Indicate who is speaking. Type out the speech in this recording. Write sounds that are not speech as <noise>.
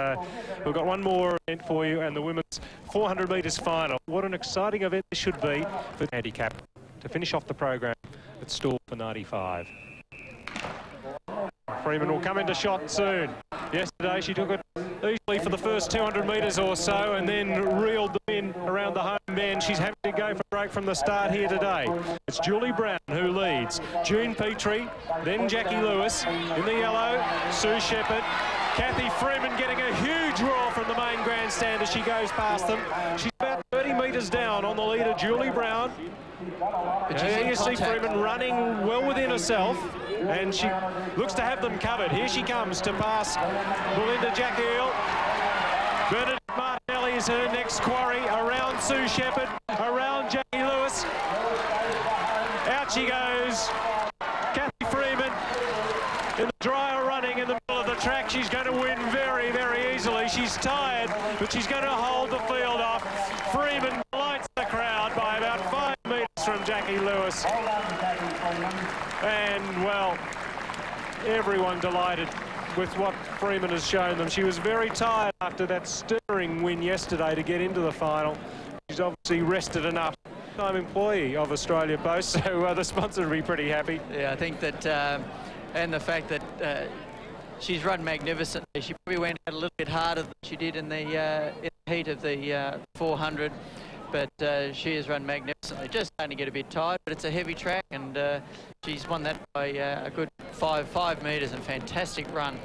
Speaker 1: uh, we've got one more event for you and the women's 400 metres final. What an exciting event this should be for the handicap to finish off the program at Stawell for 95. Freeman will come into shot soon. Yesterday she took it easily for the first 200 metres or so and then reeled them in around the home bend. She's having to go for a break from the start here today. It's Julie Brown who leads. June Petrie, then Jackie Lewis. In the yellow, Sue Shepherd. Cathy Freeman getting a huge roar from the main grandstand as she goes past them. She's about 30 metres down on the leader, Julie Brown.
Speaker 2: But she's
Speaker 1: And
Speaker 2: in
Speaker 1: you see. Freeman running well within herself, and she looks to have them covered. Here she comes to pass Belinda Jackiel. Bernadette Martinelli is her next quarry. Around Sue Shepherd, around Jackie Lewis. Out she goes. Cathy Freeman in the dryer running in the middle of the track. She's going to win very, very easily. She's tired, but she's going to hold the field off. Freeman lights the crowd by about five metres from Jackie Lewis. And, well, everyone delighted with what Freeman has shown them. She was very tired after that stirring win yesterday to get into the final. She's obviously rested enough. I'm employee of Australia Post, <laughs> so uh, the sponsor will be pretty happy.
Speaker 2: Yeah, I think that, um, and the fact that uh, she's run magnificently. She probably went out a little bit harder than she did in the, uh, in the heat of the uh, 400, but uh, she has run magnificently. Just starting to get a bit tired, but it's a heavy track, and uh, she's won that by uh, a good five five metres and fantastic run.